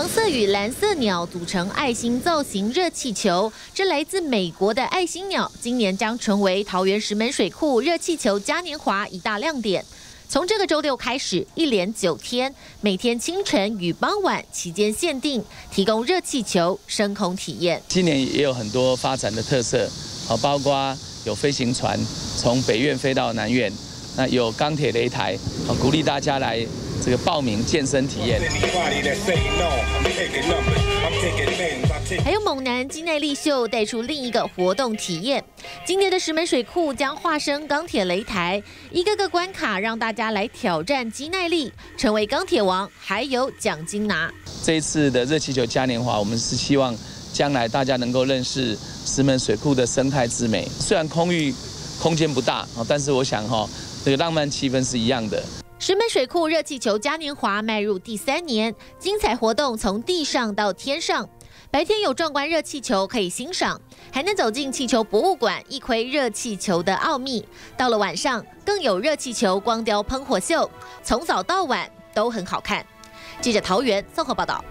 黄色与蓝色鸟组成爱心造型热气球，这来自美国的爱心鸟，今年将成为桃园石门水库热气球嘉年华一大亮点。从这个周六开始，一连九天，每天清晨与傍晚期间限定提供热气球升空体验。今年也有很多发展的特色，好，包括有飞行船从北苑飞到南苑，那有钢铁擂台，好，鼓励大家来。这个报名健身体验，还有猛男金耐力秀带出另一个活动体验。今年的石门水库将化身钢铁擂台，一个个关卡让大家来挑战金耐力，成为钢铁王，还有奖金拿。这一次的热气球嘉年华，我们是希望将来大家能够认识石门水库的生态之美。虽然空域空间不大但是我想哈，这个浪漫气氛是一样的。石门水库热气球嘉年华迈入第三年，精彩活动从地上到天上。白天有壮观热气球可以欣赏，还能走进气球博物馆，一窥热气球的奥秘。到了晚上，更有热气球光雕喷火秀，从早到晚都很好看。记者桃园综合报道。